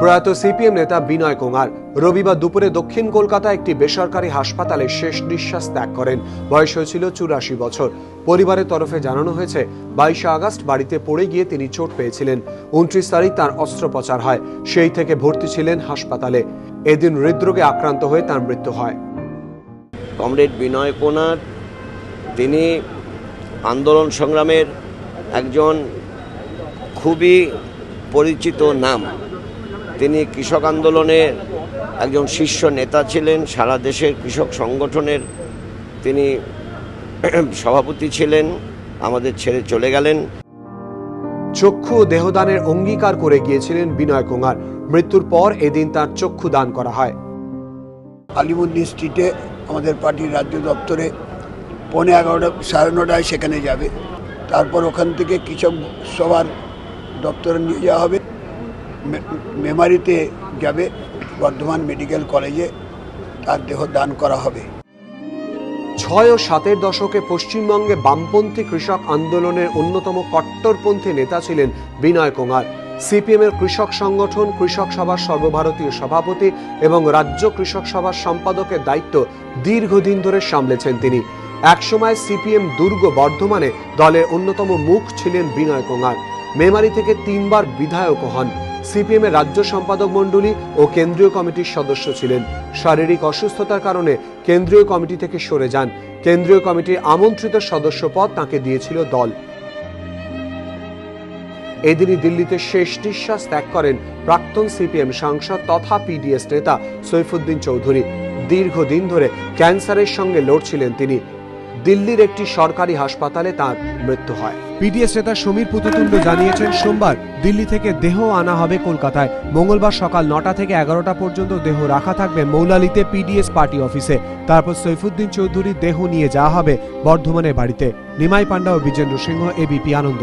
প্রয়াত সিপিএম নেতা বিনয় কুমার রবিবার দুপুরে দক্ষিণ কলকাতা একটি বেসরকারি হাসপাতালে শেষ নিঃশ্বাস ত্যাগ করেন। বয়স হয়েছিল চুরাশি বছর। পরিবারের তরফে জানানো হয়েছে, বাইশে আগস্ট বাড়িতে পড়ে গিয়ে তিনি চোট পেয়েছিলেন। উনত্রিশ তারিখ তার অস্ত্রোপচার হয়। সেই থেকে ভর্তি ছিলেন হাসপাতালে। এদিন হৃদরোগে আক্রান্ত হয়ে তার মৃত্যু হয়। কমরেড বিনয় কোনার তিনি আন্দোলন সংগ্রামের একজন খুবই পরিচিত নাম। তিনি কৃষক আন্দোলনের একজন শীর্ষ নেতা ছিলেন সারা দেশের কৃষক সংগঠনের তিনি সভাপতি ছিলেন আমাদের ছেড়ে চলে গেলেন। চক্ষু দেহদানের অঙ্গীকার করে গিয়েছিলেন বিনয় কুমার। মৃত্যুর পর এদিন তার চক্ষু দান করা হয়। আলিমুদ্দিন স্ট্রিটে আমাদের পার্টির রাজ্য দপ্তরে পৌনে এগারোটা সাড়ে নটায় সেখানে যাবে। তারপর ওখান থেকে কৃষক সভার দপ্তরে নিয়ে যাওয়া হবে। মেমারিতে যাবে বর্ধমান মেডিকেল কলেজে, তার দেহ দান করা হবে। ছয় ও সাতের দশকে পশ্চিমবঙ্গে বামপন্থী কৃষক আন্দোলনের অন্যতম কট্টরপন্থী নেতা ছিলেন বিনয় কুমার। সিপিএম এর কৃষক সংগঠন, কৃষক সভার সর্বভারতীয় সভাপতি এবং রাজ্য কৃষক সভার সম্পাদকের দায়িত্ব দীর্ঘদিন ধরে সামলেছেন তিনি। একসময় সিপিএম দুর্গ বর্ধমানে দলের অন্যতম মুখ ছিলেন বিনয় কুমার। মেমারি থেকে তিনবার বিধায়ক হন। সিপিএম এর রাজ্য সম্পাদক মণ্ডলী ও কেন্দ্রীয় কমিটির সদস্য ছিলেন। শারীরিক অসুস্থতার কারণে কেন্দ্রীয় কমিটি থেকে সরে যান। কেন্দ্রীয় কমিটির আমন্ত্রিত সদস্য পদ তাকে দিয়েছিল দল। এদিনই দিল্লিতে শেষ নিঃশ্বাস ত্যাগ করেন প্রাক্তন সিপিএম সাংসদ তথা পিডিএস নেতা সৈফুদ্দিন চৌধুরী। দীর্ঘদিন ধরে ক্যান্সারের সঙ্গে লড়ছিলেন তিনি। দিল্লির একটি সরকারি হাসপাতালে তার মৃত্যু হয়। পিডিএস নেতা সমীর পুতুতুণ্ড জানিয়েছেন, সোমবার দিল্লি থেকে দেহ আনা হবে কলকাতায়। মঙ্গলবার সকাল নটা থেকে এগারোটা পর্যন্ত দেহ রাখা থাকবে মৌলালিতে পিডিএস পার্টি অফিসে। তারপর সৈফুদ্দিন চৌধুরীর দেহ নিয়ে যাওয়া হবে বর্ধমানের বাড়িতে। নিমাই পান্ডা ও বিজেন্দ্র সিংহ এবিপি আনন্দ।